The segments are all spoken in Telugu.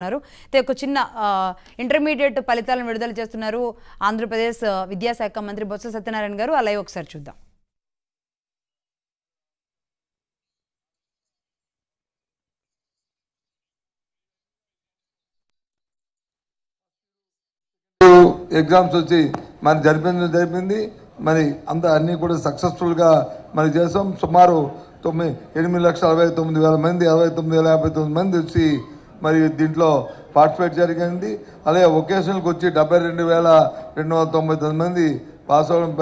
ఉన్నారు ఒక చిన్న ఇంటర్మీడియట్ ఫలితాలను విడుదల చేస్తున్నారు ఆంధ్రప్రదేశ్ విద్యాశాఖ మంత్రి బొత్స సత్యనారాయణ గారు. అలాగే ఒకసారి చూద్దాం. ఎగ్జామ్స్ వచ్చి మరి జరిపింది జరిపింది. మరి అంత అన్నీ కూడా సక్సెస్ఫుల్గా మరి చేసాం. సుమారు తొమ్మిది ఎనిమిది లక్షల అరవై తొమ్మిది వేల మంది అరవై తొమ్మిది వేల యాభై తొమ్మిది మంది వచ్చి మరి దీంట్లో పార్టిసిపేట్ జరిగింది. అలాగే ఒకేషన్కి వచ్చి డెబ్బై రెండు వేల రెండు వందల తొంభై తొమ్మిది మంది పాస్ అవ్వడం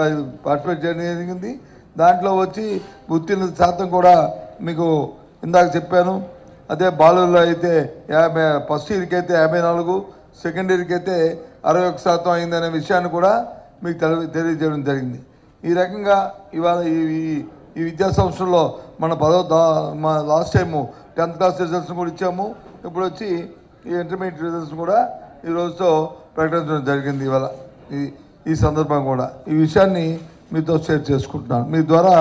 పార్టిసిపేట్ చేయడం జరిగింది. దాంట్లో వచ్చి ఉత్తీర్ణ శాతం కూడా మీకు ఇందాక చెప్పాను. అదే బాలుల్లో అయితే యాభై ఫస్ట్ ఇయర్కి అయితే యాభై నాలుగు సెకండ్ ఇయర్కి అయితే అరవై ఒక శాతం అయిందనే విషయాన్ని కూడా మీకు తెలి తెలియజేయడం జరిగింది. ఈ రకంగా ఇవాళ ఈ ఈ- విద్యా సంవత్సరంలో మన పదో దా- మా last time tenth class results కూడా ఇచ్చాము. ఇప్పుడు వచ్చి ఈ ఇంటర్మీడియట్ రిజల్ట్స్ కూడా ఈ రోజుతో ప్రకటించడం జరిగింది ఇవాళ. ఈ ఈ సందర్భం కూడా. ఈ విషయాన్ని మీతో షేర్ చేసుకుంటున్నాను. మీ ద్వారా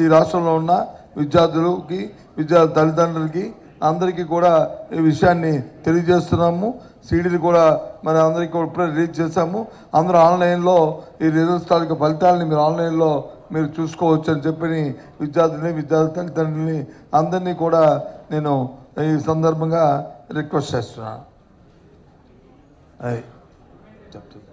ఈ రాష్ట్రంలో ఉన్న విద్యార్థులకి విద్యార్థి తల్లిదండ్రులకి అందరికీ కూడా ఈ విషయాన్ని తెలియజేస్తున్నాము. సీడీలు కూడా మరి అందరికీ కూడా ఇప్పుడే రిలీజ్ చేశాము. అందరూ ఆన్లైన్లో ఈ రిజల్ట్స్ తాలూకా ఫలితాలని మీరు ఆన్లైన్లో మీరు చూసుకోవచ్చు అని చెప్పి విద్యార్థులని విద్యార్థి తల్లిదండ్రులని అందరినీ కూడా నేను ఈ సందర్భంగా రిక్వెస్ట్ చేస్తున్నాను అది చెప్తుంది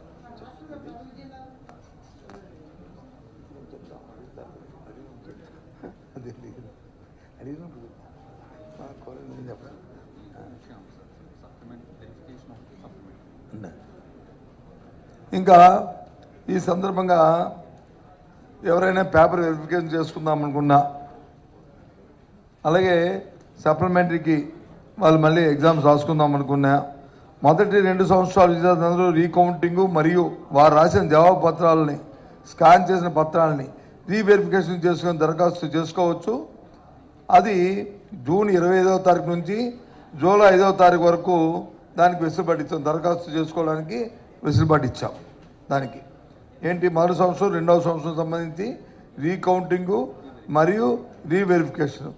ఇంకా ఈ సందర్భంగా ఎవరైనా పేపర్ వెరిఫికేషన్ చేసుకుందాం అనుకున్నా. అలాగే సప్లిమెంటరీకి వాళ్ళు మళ్ళీ ఎగ్జామ్స్ రాసుకుందాం అనుకున్నా. మొదటి రెండు సంవత్సరాలు విద్యార్థులందరూ రీకౌంటింగ్ మరియు వారు రాసిన జవాబు పత్రాలని స్కాన్ చేసిన పత్రాలని రీవెరిఫికేషన్ చేసుకుని దరఖాస్తు చేసుకోవచ్చు. అది జూన్ ఇరవై ఐదవ తారీఖు నుంచి జూలై ఐదవ తారీఖు వరకు దానికి వెసులుబాటు ఇచ్చాం. దరఖాస్తు చేసుకోవడానికి వెసులుబాటు ఇచ్చాం దానికి. ఏంటి? మరో సంవత్సరం రెండవ సంవత్సరం సంబంధించి రీకౌంటింగు మరియు రీవెరిఫికేషన్.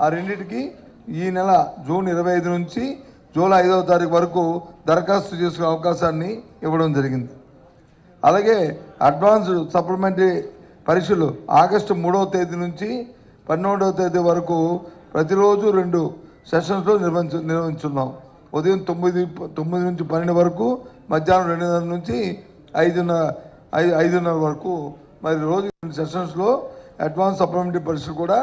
ఆ రెండింటికి ఈ నెల జూన్ ఇరవై ఐదు నుంచి జూలై ఐదవ తారీఖు వరకు దరఖాస్తు చేసుకునే అవకాశాన్ని ఇవ్వడం జరిగింది. అలాగే అడ్వాన్స్డ్ సప్లిమెంటరీ పరీక్షలు ఆగస్టు మూడవ తేదీ నుంచి పన్నెండవ తేదీ వరకు ప్రతిరోజు రెండు సెషన్స్లో నిర్వహించు నిర్వహించున్నాం. ఉదయం తొమ్మిది తొమ్మిది నుంచి పన్నెండు వరకు మధ్యాహ్నం రెండున్నర నుంచి ఐదున్నర ఐదు ఐదున్నర వరకు. మరి రోజు రెండు సెషన్స్లో అడ్వాన్స్ సప్లిమెంటరీ పరీక్షలు కూడా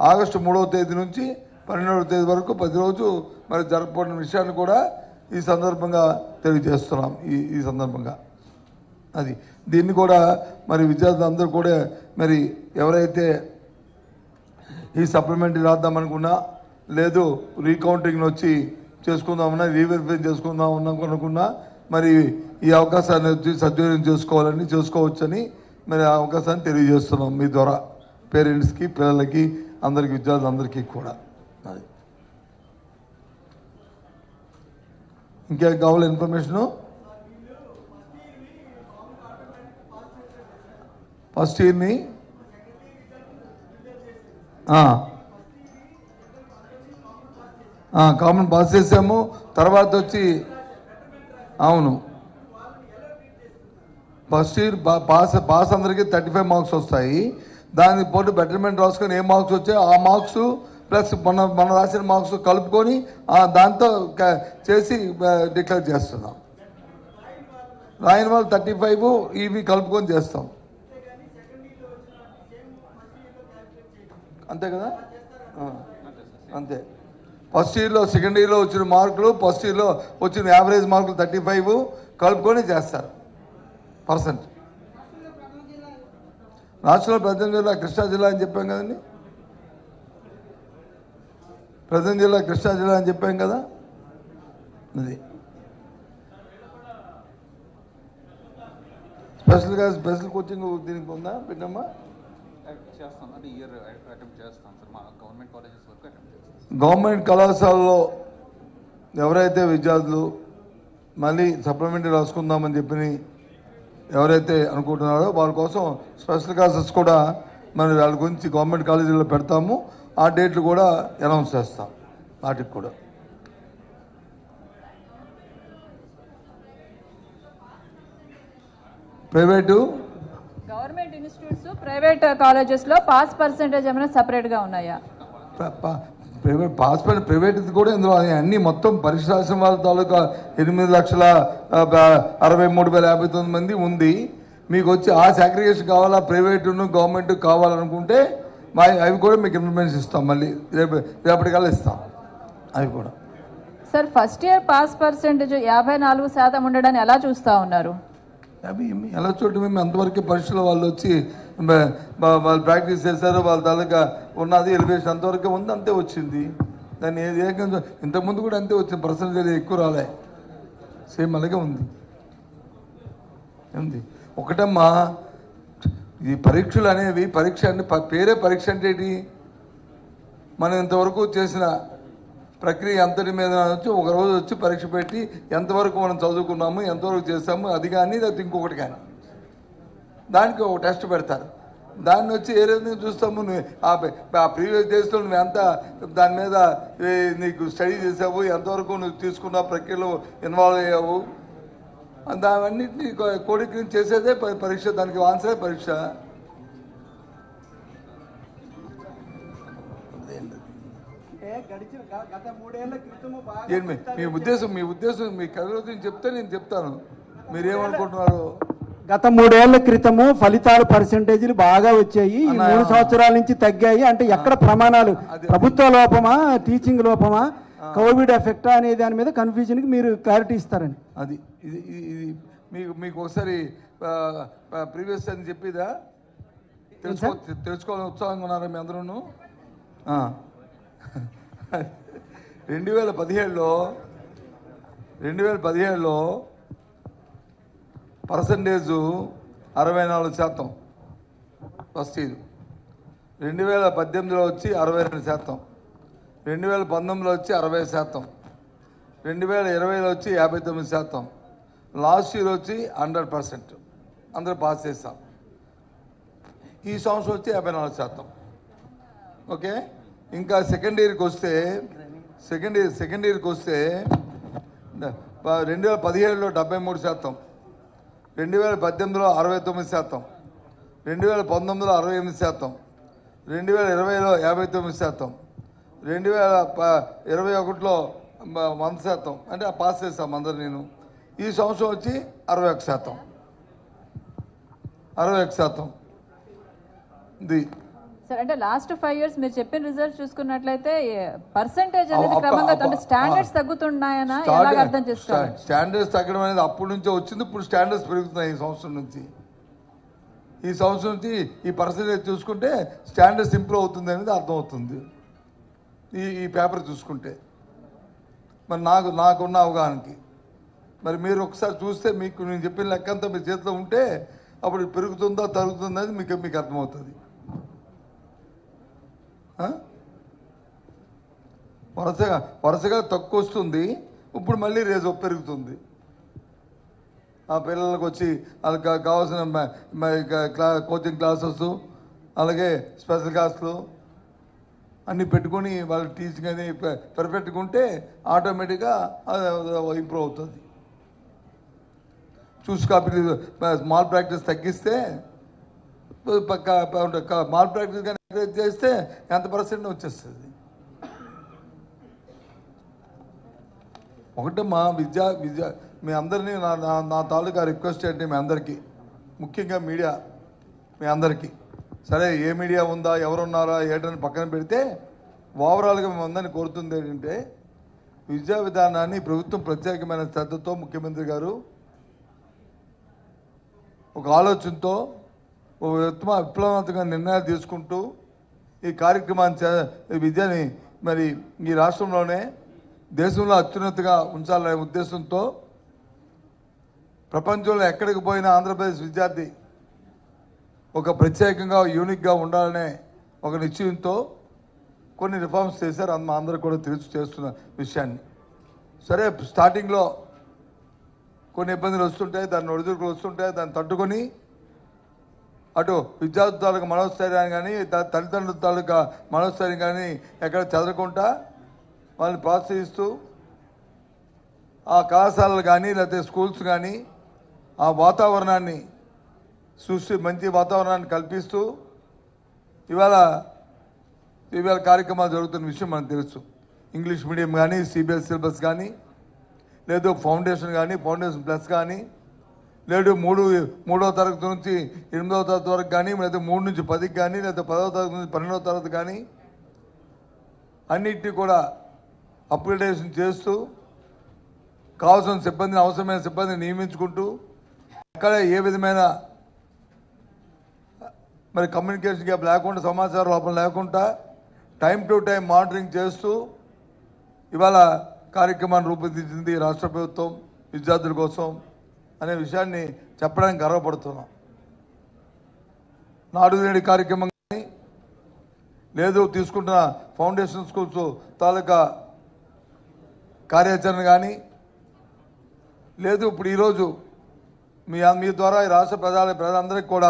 ఆగస్టు మూడవ తేదీ నుంచి పన్నెండవ తేదీ వరకు ప్రతిరోజు మరి జరపబడిన విషయాన్ని కూడా ఈ సందర్భంగా తెలియజేస్తున్నాం. ఈ ఈ సందర్భంగా. అది. దీన్ని కూడా మరి విద్యార్థులు అందరూ కూడా మరి ఎవరైతే ఈ సప్లిమెంటరీ రాద్దాం అనుకున్నా లేదు రీకౌంటింగ్ని వచ్చి చేసుకుందామన్నా రీవెరిఫై చేసుకుందాం అనుకున్నా మరి ఈ అవకాశాన్ని వచ్చి సద్వినియోగం చేసుకోవాలని చేసుకోవచ్చని మరి ఆ అవకాశాన్ని తెలియజేస్తున్నాం మీ ద్వారా. పేరెంట్స్కి పిల్లలకి అందరికి విద్యార్థులందరికీ కూడా. అది. ఇంకేం కావాలి ఇన్ఫర్మేషను? ఫస్ట్ ఇయర్ని? కామన్ పాస్ చేసాము. తర్వాత వచ్చి అవును. ఫస్ట్ ఇయర్ పాస్ పాస్ అందరికీ థర్టీ ఫైవ్ మార్క్స్ వస్తాయి. దాని పోటీ బెటర్మెంట్ రాసుకొని ఏ మార్క్స్ వచ్చాయో ఆ మార్క్స్ ప్లస్ మన మన రాసిన మార్క్స్ కలుపుకొని దాంతో చేసి డిక్లేర్ చేస్తున్నాం. రాయన వాళ్ళు థర్టీ ఫైవ్ ఇవి కలుపుకొని చేస్తాం. అంతే కదా? అంతే. ఫస్ట్ ఇయర్లో సెకండ్ ఇయర్లో వచ్చిన మార్కులు ఫస్ట్ ఇయర్లో వచ్చిన యావరేజ్ మార్కులు థర్టీ ఫైవ్ కలుపుకొని చేస్తారు. పర్సెంట్. రాష్ట్రంలో ప్రథమ జిల్లా కృష్ణా జిల్లా అని చెప్పాం కదండి? ప్రథమ జిల్లా కృష్ణా జిల్లా అని చెప్పాం కదా? అది. స్పెషల్గా స్పెషల్ కోచింగ్ దీనికి ఉందా పెట్టమ్మా గవర్నమెంట్ కళాశాలలో ఎవరైతే విద్యార్థులు మళ్ళీ సప్లిమెంటరీ రాసుకుందామని చెప్పి ఎవరైతే అనుకుంటున్నారో వాళ్ళ కోసం స్పెషల్ క్లాసెస్ కూడా మరి వాళ్ళ గురించి గవర్నమెంట్ కాలేజీలో పెడతాము. ఆ డేట్లు కూడా అనౌన్స్ చేస్తాం వాటికి కూడా. ప్రైవేటు? గవర్నమెంట్ ఇన్స్టిట్యూట్స్ ప్రైవేట్ కాలేజెస్లో పాస్ పర్సంటేజ్ ఏమైనా సపరేట్గా ఉన్నాయా? ప్రైవేట్ పాస్ ప్రైవేట్ కూడా ఇందులో అన్ని మొత్తం పరిశ్రాసం వాళ్ళ తాలూకా ఎనిమిది లక్షల అరవై మూడు వేల యాభై తొమ్మిది మంది ఉంది. మీకు వచ్చి ఆ సాక్రిఫికేషన్ కావాలా ప్రైవేటును గవర్నమెంట్ కావాలనుకుంటే మా అవి కూడా మీకు ఇన్ఫర్మేషన్ ఇస్తాం మళ్ళీ. రేపు రేపటికల్లా ఇస్తాం. అవి కూడా. Sir first year pass percentage యాభై నాలుగు శాతం ఉండడాన్ని ఎలా చూస్తా ఉన్నారు? అవి ఎలా చూడటం మేము అంతవరకు పరీక్షలో వాళ్ళు వచ్చి వాళ్ళు ప్రాక్టీస్ చేశారు వాళ్ళ తాలూకా ఉన్నది ఎలివేషన్ అంతవరకు ఉంది అంతే వచ్చింది. దాన్ని ఏ- ఏకంగా ఇంతకుముందు కూడా అంతే వచ్చింది. పర్సంటేజ్ ఎక్కువ రాలే. సేమ్ అలాగే ఉంది. ఉంది ఒకటమ్మా ఈ పరీక్షలు అనేవి పరీక్ష అంటే పేరే పరీక్ష అంటే ఏంటి? మనం ఇంతవరకు చేసిన ప్రక్రియ అంతటి మీద వచ్చి ఒక రోజు వచ్చి పరీక్ష పెట్టి ఎంతవరకు మనం చదువుకున్నాము ఎంతవరకు చేస్తాము అది కానీ లేకపోతే ఇంకొకటి కానీ. దానికి ఒక టెస్ట్ పెడతారు. దాన్ని వచ్చి ఏ రకంగా చూస్తాము? నువ్వు ఆ ప్రీవియస్ డేస్లో నువ్వు ఎంత దాని మీద నీకు స్టడీ చేసావు ఎంతవరకు నువ్వు తీసుకున్న ప్రక్రియలో ఇన్వాల్వ్ అయ్యావు? దావన్నింటినీ కోడికి చేసేదే పరీక్ష దానికి ఆన్సరే పరీక్ష. మీ- ఉద్దేశం మీ ఉద్దేశం మీ కవిరోజు చెప్తే నేను చెప్తాను. మీరేమనుకుంటున్నారు? గత మూడేళ్ళ క్రితము ఫలితాలు పర్సంటేజీలు బాగా వచ్చాయి. మూడు సంవత్సరాల నుంచి తగ్గాయి. అంటే ఎక్కడ ప్రమాణాలు? ప్రభుత్వ లోపమా టీచింగ్ లోపమా? కోవిడ్ ఎఫెక్టా అనే దాని మీద కన్ఫ్యూజన్కి మీరు క్లారిటీ ఇస్తారని. అది ఇది ఇది ఇది మీకు మీకు ఒకసారి ప్రీవియస్ అని చెప్పిదా? తెలుసుకో తెలుసుకోవాలని ఉత్సాహంగా ఉన్నారా మీ అందరూ రెండు వేల పదిహేడులో రెండు వేల పదిహేడులో పర్సంటేజు అరవై నాలుగు శాతం. ఫస్ట్ ఇయర్ రెండు వేల పద్దెనిమిదిలో వచ్చి అరవై రెండు శాతం. రెండు వేల పంతొమ్మిదిలో వచ్చి అరవై శాతం. రెండు వేల ఇరవైలో వచ్చి యాభై తొమ్మిది శాతం. లాస్ట్ ఇయర్ వచ్చి హండ్రెడ్ పర్సెంట్. అందరూ పాస్ చేస్తాం ఈ సంవత్సరం వచ్చి యాభై నాలుగు శాతం. ఓకే? ఇంకా సెకండ్ ఇయర్కి వస్తే సెకండ్ ఇయర్ సెకండ్ ఇయర్కి వస్తే రెండు వేల పదిహేడులో డెబ్బై మూడు శాతం. రెండు వేల పద్దెనిమిదిలో అరవై తొమ్మిది శాతం. రెండు వేల పంతొమ్మిదిలో అరవై ఎనిమిది శాతం. రెండు వేల ఇరవైలో యాభై తొమ్మిది శాతం. రెండు వేల ఇరవై ఒకటిలో వంద శాతం. అంటే పాస్ చేస్తాం అందరు నేను. ఈ సంవత్సరం వచ్చి అరవై ఒక శాతం. అరవై ఒక శాతం. ఇది సార్ అంటే లాస్ట్ ఫైవ్ ఇయర్స్ మీరు చెప్పిన రిజల్ట్ చూసుకున్నట్లయితే పర్సంటేజ్ అనేది అప్ప- క్రమంగా అప్ప- అంటే స్టాండర్డ్స్ తగ్గుతున్నాయనా? అర్థం చేసుకోవాలి? స్టాండర్డ్స్ తగ్గడం అనేది అప్పటి నుంచే వచ్చింది ఇప్పుడు స్టాండర్డ్స్ పెరుగుతున్నాయి ఈ సంవత్సరం నుంచి. ఈ సంవత్సరం నుంచి ఈ పర్సంటేజ్ చూసుకుంటే స్టాండర్డ్స్ ఇంప్రూవ్ అవుతుంది అనేది అర్థమవుతుంది. ఈ ఈ పేపర్ చూసుకుంటే. మరి నాకు నాకున్న అవగాహనకి. మరి మీరు ఒకసారి చూస్తే మీకు నేను చెప్పిన లెక్కంతా మీ చేతిలో ఉంటే అప్పుడు పెరుగుతుందా తరుగుతుందా అని మీకు మీకు అర్థమవుతుంది. వరుసగా వరుసగా తక్కువ వస్తుంది ఇప్పుడు మళ్ళీ రేజు పెరుగుతుంది. ఆ పిల్లలకు వచ్చి వాళ్ళకి కావాల్సిన మ- క్లా కోచింగ్ క్లాసెస్ అలాగే స్పెషల్ క్లాసులు అన్నీ పెట్టుకొని వాళ్ళ టీచింగ్ అది పె- పెరపెట్టుకుంటే ఆటోమేటిక్గా ఇంప్రూవ్ అవుతుంది. చూసి కాపీ స్మాల్ ప్రాక్టీస్ తగ్గిస్తే పక్క మాల్ ప్రాక్టీస్ కానీ చేస్తే ఎంత పర్సెంట్ వచ్చేస్తుంది? ఒకటి మా విద్యా విద్యా మీ అందరినీ నా నా నా తాలూకా రిక్వెస్ట్ ఏంటి మీ అందరికీ? ముఖ్యంగా మీడియా మీ అందరికీ. సరే ఏ మీడియా ఉందా ఎవరున్నారా ఏటని పక్కన పెడితే ఓవరాల్గా మేము అందరినీ కోరుతుంది ఏంటంటే విద్యా విధానాన్ని ప్రభుత్వం ప్రత్యేకమైన శ్రద్ధతో ముఖ్యమంత్రి గారు ఒక ఆలోచనతో ఒక ఉత్తమ విప్లవాత్మక నిర్ణయాలు తీసుకుంటూ ఈ కార్యక్రమాన్ని ఈ విద్యని మరి ఈ రాష్ట్రంలోనే దేశంలో అత్యున్నతగా ఉంచాలనే ఉద్దేశంతో ప్రపంచంలో ఎక్కడికి పోయినా ఆంధ్రప్రదేశ్ విద్యార్థి ఒక ప్రత్యేకంగా యూనిక్గా ఉండాలనే ఒక నిశ్చయంతో కొన్ని రిఫార్మ్స్ చేశారు. అందు అందరూ కూడా తెలుసు చేస్తున్న విషయాన్ని. సరే స్టార్టింగ్లో కొన్ని ఇబ్బందులు వస్తుంటాయి దాన్ని ఒడిదుడుకులు వస్తుంటాయి దాన్ని తట్టుకొని అటు విద్యార్థుల తాలూకా మనోస్థైర్యాన్ని కానీ తల్లిదండ్రుల తాలూకా మనోస్థైర్యం కానీ ఎక్కడ చదవకుండా వాళ్ళని ప్రోత్సహిస్తూ ఆ కళాశాలలు కానీ లేకపోతే స్కూల్స్ కానీ ఆ వాతావరణాన్ని సృష్టి మంచి వాతావరణాన్ని కల్పిస్తూ ఇవాళ ఇవాళ కార్యక్రమాలు జరుగుతున్న విషయం మనకు తెలుసు. ఇంగ్లీష్ మీడియం కానీ సిబిఎస్ సిలబస్ కానీ లేదు ఫౌండేషన్ కానీ ఫౌండేషన్ ప్లస్ కానీ లేదు మూడు మూడవ తరగతి నుంచి ఎనిమిదవ తరగతి వరకు కానీ లేదా మూడు నుంచి పదికి కానీ లేదా పదవ తరగతి నుంచి పన్నెండవ తరగతి కానీ అన్నిటినీ కూడా అప్గ్రేడేషన్ చేస్తూ కావాల్సిన సిబ్బందిని అవసరమైన సిబ్బందిని నియమించుకుంటూ అక్కడ ఏ విధమైన మరి కమ్యూనికేషన్ గ్యాప్ లేకుండా సమాచార లోపం లేకుండా టైం టు టైం మానిటరింగ్ చేస్తూ ఇవాళ కార్యక్రమాన్ని రూపొందించింది రాష్ట్ర ప్రభుత్వం విద్యార్థుల కోసం అనే విషయాన్ని చెప్పడానికి గర్వపడుతున్నాం. నాడు నేడు కార్యక్రమం కానీ లేదు తీసుకుంటున్న ఫౌండేషన్ స్కూల్స్ తాలూకా కార్యాచరణ కానీ లేదు ఇప్పుడు ఈరోజు మీ మీ ద్వారా ఈ రాష్ట్ర ప్రజల ప్రజలందరికీ కూడా